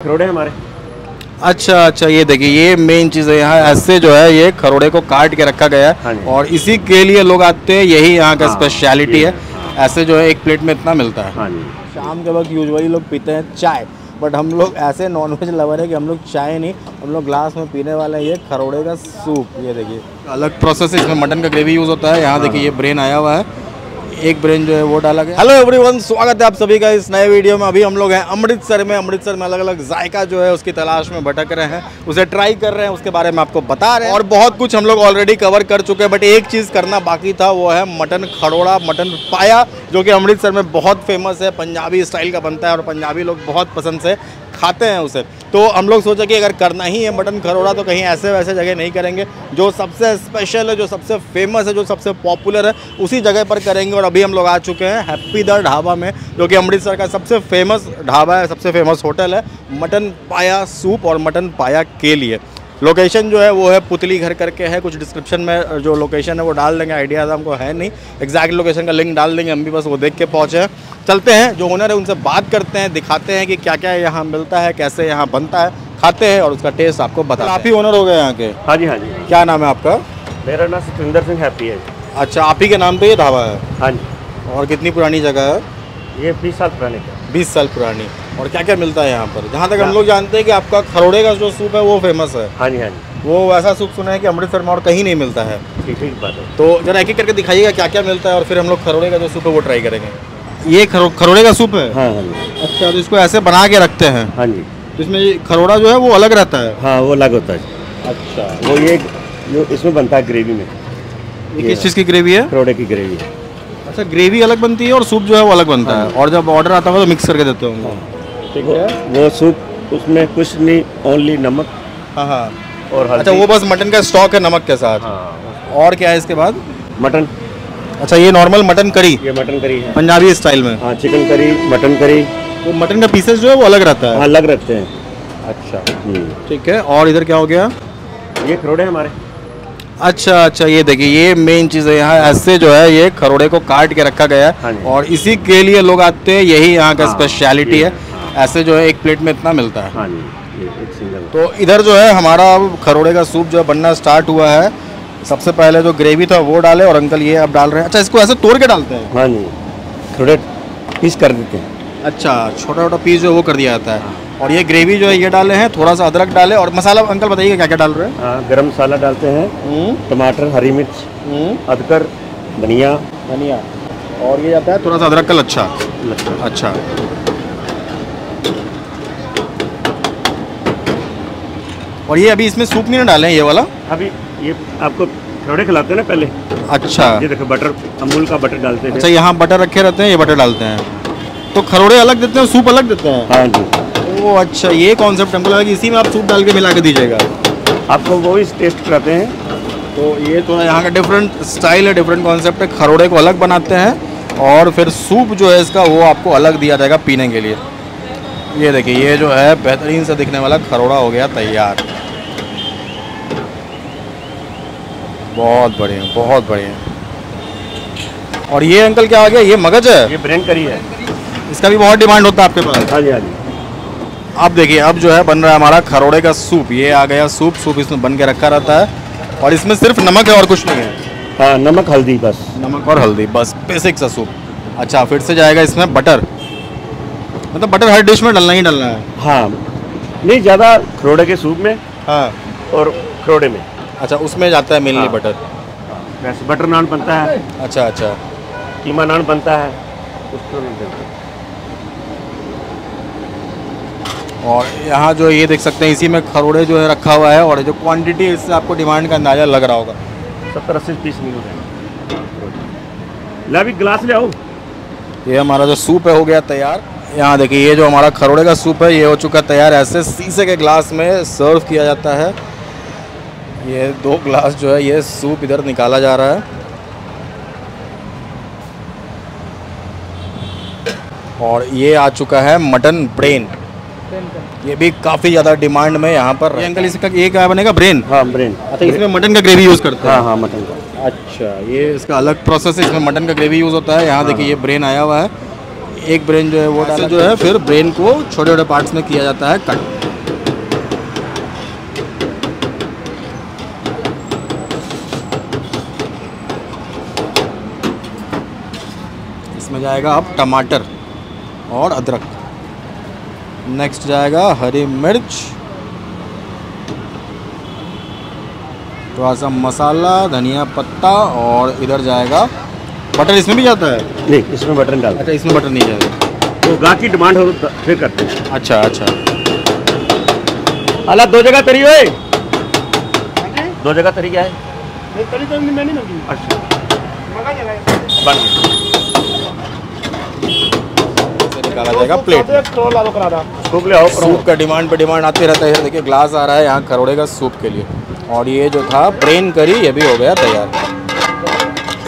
खरोड़े हमारे। अच्छा अच्छा ये देखिए ये मेन चीज़ है यहाँ ऐसे जो है ये खरोड़े को काट के रखा गया हाँ है। और इसी के लिए लोग आते हैं यही यहाँ का हाँ, स्पेशलिटी है। ऐसे जो है एक प्लेट में इतना मिलता है। हाँ शाम के वक्त यूजुअली लोग पीते हैं चाय बट हम लोग ऐसे नॉनवेज लवर है कि हम लोग चाय नहीं हम लोग ग्लास में पीने वाले हैं ये खरोड़े का सूप ये देखिए। अलग प्रोसेस है इसमें मटन का ग्रेवी यूज़ होता है यहाँ देखिए ये ब्रेन आया हुआ है। एक ब्रेन जो है वो डाला गया। हेलो एवरीवन स्वागत है आप सभी का इस नए वीडियो में। अभी हम लोग हैं अमृतसर में। अमृतसर में अलग अलग जायका जो है उसकी तलाश में भटक रहे हैं। उसे ट्राई कर रहे हैं, उसके बारे में आपको बता रहे हैं। और बहुत कुछ हम लोग ऑलरेडी कवर कर चुके हैं बट एक चीज़ करना बाकी था, वो है मटन खड़ोड़ा, मटन पाया, जो कि अमृतसर में बहुत फ़ेमस है। पंजाबी स्टाइल का बनता है और पंजाबी लोग बहुत पसंद से खाते हैं उसे। तो हम लोग सोचे कि अगर करना ही है मटन खरोड़ा तो कहीं ऐसे वैसे जगह नहीं करेंगे। जो सबसे स्पेशल है, जो सबसे फ़ेमस है, जो सबसे पॉपुलर है, उसी जगह पर करेंगे और अभी हम लोग आ चुके हैं हैप्पी द ढाबा में, जो कि अमृतसर का सबसे फ़ेमस ढाबा है, सबसे फ़ेमस होटल है, मटन पाया सूप और मटन पाया के लिए। लोकेशन जो है वो है पुतली घर करके है। कुछ डिस्क्रिप्शन में जो लोकेशन है वो डाल देंगे आइडिया हमको है नहीं। एग्जैक्ट लोकेशन का लिंक डाल देंगे हम भी बस वो देख के पहुँचे हैं। चलते हैं जो ओनर है उनसे बात करते हैं दिखाते हैं कि क्या क्या यहाँ मिलता है कैसे यहाँ बनता है खाते हैं और उसका टेस्ट आपको बता आप ही ओनर हो गए यहाँ के? हाँ जी हाँ जी। क्या नाम है आपका? मेरा नाम सतविंदर सिंह हैप्पी है। अच्छा आप ही के नाम पे ये ढाबा है? हाँ जी। और कितनी पुरानी जगह है? ये बीस साल पुराने का बीस साल पुरानी। और क्या क्या मिलता है यहाँ पर? जहाँ तक हम हाँ। लोग जानते हैं कि आपका खरोड़े का जो सूप है वो फ़ेमस है। हाँ जी हाँ जी। वो ऐसा सूप सुना है कि अमृतसर में और कहीं नहीं मिलता है। ठीक ठीक बात है। तो जरा एक एक करके दिखाइएगा क्या क्या मिलता है और फिर हम लोग खरोड़े का जो सूप है वो ट्राई करेंगे। ये खरो, खरोड़े का सूप है? हाँ हाँ अच्छा तो इसको ऐसे बना के रखते हैं। हाँ जी। तो इसमें खरोड़ा जो है वो अलग रहता है? हाँ वो अलग होता है। अच्छा। वो ये जो इसमें बनता है ग्रेवी में। किस चीज़ की ग्रेवी है? खरोड़े की ग्रेवी है अच्छा ग्रेवी अलग बनती है और सूप जो है वो अलग बनता है? और जब ऑर्डर आता है तो मिक्स करके देते होंगे? ठीक है। वो सूप उसमें कुछ नहीं ओनली नमक। हाँ हाँ। और अच्छा वो बस मटन का स्टॉक है नमक के साथ। हाँ। और क्या है इसके बाद? मटन। अच्छा ये नॉर्मल मटन करी ये मटन करी है। पंजाबी स्टाइल में। हाँ चिकन करी मटन करी तो मटन का पीसेस जो है वो अलग रहता हाँ? है अलग रखते हैं। अच्छा। हम्म। ठीक है और इधर क्या हो गया? ये खरोड़े हमारे। अच्छा अच्छा ये देखिए ये मेन चीज़ है यहाँ ऐसे जो है ये खरोड़े को काट के रखा गया हाँ है। और इसी के लिए लोग आते हैं यही यहाँ का हाँ, स्पेशलिटी है। ऐसे जो है एक प्लेट में इतना मिलता है। हाँ तो इधर जो है हमारा खरोड़े का सूप जो है बनना स्टार्ट हुआ है। सबसे पहले जो ग्रेवी था वो डाले और अंकल ये अब डाल रहे हैं। अच्छा इसको ऐसे तोड़ के डालते हैं? हाँ जी थोड़े पीस कर देते हैं। अच्छा छोटा छोटा पीस जो है वो कर दिया जाता है। और ये ग्रेवी जो है ये डाले हैं थोड़ा सा अदरक डाले और मसाला अंकल बताइए क्या क्या डाल रहे हैं? हाँ गरम मसाला डालते हैं हम्म। टमाटर हरी मिर्च अदकर अदरक धनिया। धनिया। और ये जाता है थोड़ा सा अदरक का लच्छा। लहसुन। अच्छा। और ये अभी इसमें सूप नहीं ना डाले हैं ये वाला? अभी ये आपको खरोड़े खिलाते हैं ना पहले। अच्छा। ये देखो बटर अमूल का बटर डालते हैं। अच्छा यहाँ बटर रखे रहते हैं ये बटर डालते हैं। तो खरोड़े अलग देते हैं सूप अलग देते हैं? हाँ जी। ओ अच्छा ये कॉन्सेप्ट हमको लगा कि इसी में आप सूप डाल के मिला के दीजिएगा। आपको वो ही टेस्ट कराते हैं। तो ये थोड़ा यहाँ का डिफरेंट स्टाइल है डिफरेंट कॉन्सेप्ट है। खरोड़े को अलग बनाते हैं और फिर सूप जो है इसका वो आपको अलग दिया जाएगा पीने के लिए। ये देखिए ये जो है बेहतरीन से दिखने वाला खरोड़ा हो गया तैयार। बहुत बढ़िया बहुत बढ़िया। और ये अंकल क्या आ गया? ये मगज है? ये ब्रेन करी है। इसका भी बहुत डिमांड होता है आपके पास? हाँ जी हाँ जी। अब देखिए अब जो है बन रहा है हमारा खरोड़े का सूप। ये आ गया सूप सूप इसमें बन के रखा रहता है। और इसमें सिर्फ़ नमक है और कुछ नहीं है? हाँ नमक हल्दी बस। नमक और हल्दी बस बेसिक सा सूप। अच्छा फिर से जाएगा इसमें बटर। मतलब बटर हर डिश में डलना ही डलना है। हाँ। नहीं ज़्यादा खरोड़े के सूप में हाँ। और खरोड़े में। अच्छा उसमें जाता है मेनली हाँ। बटर। वैसे बटर नान बनता है। अच्छा अच्छा। कीमा नान बनता है। उसको नहीं देते और यहाँ जो ये देख सकते हैं इसी में खरोड़े जो है रखा हुआ है और जो क्वांटिटी है इससे आपको डिमांड का अंदाज़ा लग रहा होगा। सत्तर अस्सी पीस नहीं हो जाएँगे। ला गिलास ले आओ। ये हमारा जो सूप है हो गया तैयार। यहाँ देखिए ये जो हमारा खरोड़े का सूप है ये हो चुका तैयार। ऐसे शीशे के ग्लास में सर्व किया जाता है। ये दो ग्लास जो है ये सूप इधर निकाला जा रहा है। और ये आ चुका है मटन ब्रेन ये भी काफ़ी ज़्यादा डिमांड में यहाँ पर ये अंकल इसका ये क्या बनेगा ब्रेन हाँ ब्रेन अच्छा इसमें मटन का ग्रेवी यूज़ करते हैं। हाँ हाँ मटन का। अच्छा ये इसका अलग प्रोसेस है इसमें मटन का ग्रेवी यूज़ होता है। यहाँ देखिए ये ब्रेन आया हुआ है। एक ब्रेन जो है वो डाला जो है फिर ब्रेन को छोटे छोटे पार्ट्स में किया जाता है कट इसमें जाएगा अब टमाटर और अदरक। नेक्स्ट जाएगा हरी मिर्च थोड़ा सा मसाला धनिया पत्ता और इधर जाएगा बटर इसमें भी जाता है? नहीं इसमें बटन डाल अच्छा इसमें बटर नहीं जाएगा। तो गा की डिमांड हो तो फिर करते हैं। अच्छा अच्छा। अला दो जगह तरी होए दो जगह तरी क्या है? अच्छा। बन गया इसे निकाला जाएगा प्लेट सूप ले आओ सूप का डिमांड पे डिमांड आते रहता है देखिए ग्लास आ रहा है यहाँ खरोड़े का सूप के लिए। और ये जो था ब्रेन करी ये भी हो गया तैयार।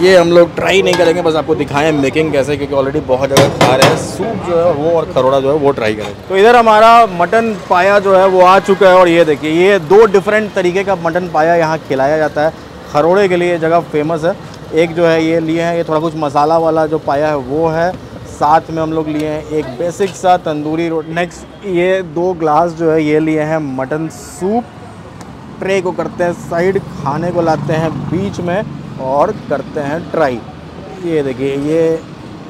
ये हम लोग ट्राई नहीं करेंगे बस आपको दिखाएँ मेकिंग कैसे क्योंकि ऑलरेडी बहुत जगह खा रहे हैं। सूप जो है वो और खरोड़ा जो है वो ट्राई करेंगे तो इधर हमारा मटन पाया जो है वो आ चुका है और ये देखिए ये दो डिफरेंट तरीके का मटन पाया यहाँ खिलाया जाता है। खरोड़े के लिए ये जगह फ़ेमस है। एक जो है ये लिए हैं ये थोड़ा कुछ मसाला वाला जो पाया है वो है। साथ में हम लोग लिए हैं एक बेसिक सा तंदूरी रोटी। नेक्स्ट ये दो ग्लास जो है, ये लिए हैं मटन सूप ट्रे को करते हैं साइड खाने को लाते हैं बीच में और करते हैं ट्राई ये देखिए, ये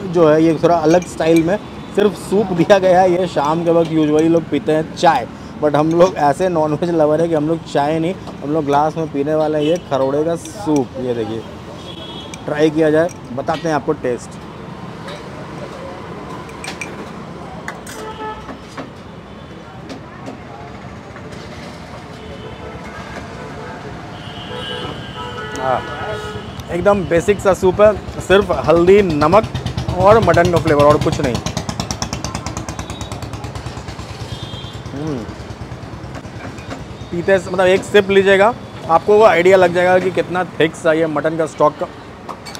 जो है, ये थोड़ा अलग स्टाइल में सिर्फ़ सूप दिया गया है। ये शाम के वक्त यूजुअली लोग पीते हैं चाय। बट हम लोग ऐसे नॉनवेज लवर है कि हम लोग चाय नहीं, हम लोग ग्लास में पीने वाले हैं ये खरोड़े का सूप ये देखिए ट्राई किया जाए, बताते हैं आपको टेस्ट हाँ एकदम बेसिक सा सूप है, सिर्फ़ हल्दी, नमक और मटन का फ्लेवर और कुछ नहीं हम्म। पीते मतलब एक सिप लीजिएगा, आपको वो आइडिया लग जाएगा कि कितना थिक सा ये मटन का स्टॉक का,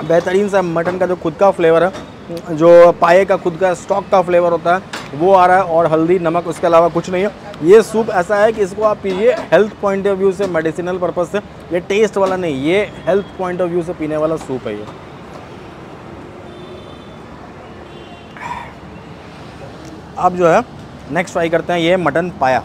बेहतरीन सा मटन का जो खुद का फ्लेवर है जो पाए का, खुद का स्टॉक का फ्लेवर होता है, वो आ रहा है और हल्दी, नमक, उसके अलावा कुछ नहीं है। ये सूप ऐसा है कि इसको आप पीजिए हेल्थ पॉइंट ऑफ़ व्यू से मेडिसिनल पर्पज से, ये टेस्ट वाला नहीं, ये हेल्थ पॉइंट ऑफ़ व्यू से पीने वाला सूप है ये। अब जो है नेक्स्ट ट्राई करते हैं ये मटन पाया।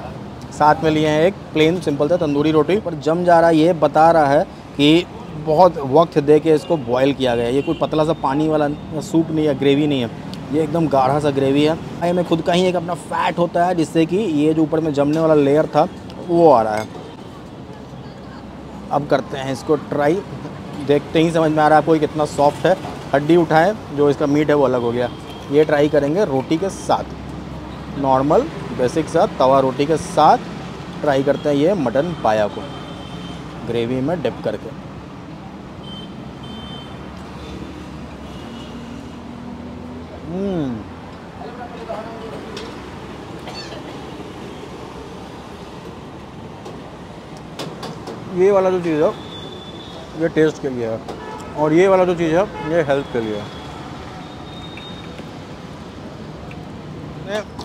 साथ में लिए हैं एक प्लेन सिंपल सा तंदूरी रोटी, पर जम जा रहा है, ये बता रहा है कि बहुत वक्त दे के इसको बॉयल किया गया है। ये कोई पतला सा पानी वाला सूप नहीं है ग्रेवी नहीं है। ये एकदम गाढ़ा सा ग्रेवी है। पाए में खुद का ही एक अपना फैट होता है, जिससे कि ये जो ऊपर में जमने वाला लेयर था, वो आ रहा है। अब करते हैं इसको ट्राई देखते ही समझ में आ रहा है आपको कितना सॉफ्ट है। हड्डी उठाए, जो इसका मीट है वो अलग हो गया। ये ट्राई करेंगे रोटी के साथ। नॉर्मल बेसिक सा तवा रोटी के साथ ट्राई करते हैं ये मटन पाया को। ग्रेवी में डिप करके। हम्म ये वाला जो चीज़ है, ये टेस्ट के लिए है। और ये वाला जो चीज़ है, ये हेल्थ के लिए है।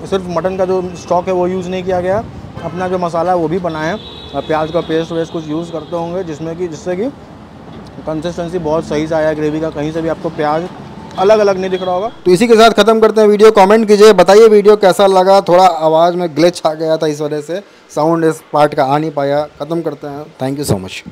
सिर्फ़ मटन का जो स्टॉक है, वो यूज़ नहीं किया गया। अपना जो मसाला है, वो भी बनाए। और प्याज का पेस्ट वेस्ट कुछ यूज़ करते होंगे, जिसमें कि, जिससे कि कंसिस्टेंसी बहुत सही से आया ग्रेवी का कहीं से भी आपको प्याज अलग अलग नहीं दिख रहा होगा। तो इसी के साथ ख़त्म करते हैं वीडियो। कमेंट कीजिए, बताइए वीडियो कैसा लगा। थोड़ा आवाज़ में ग्लिच आ गया था इस वजह से। साउंड इस पार्ट का आ नहीं पाया। ख़त्म करते हैं। Thank you so much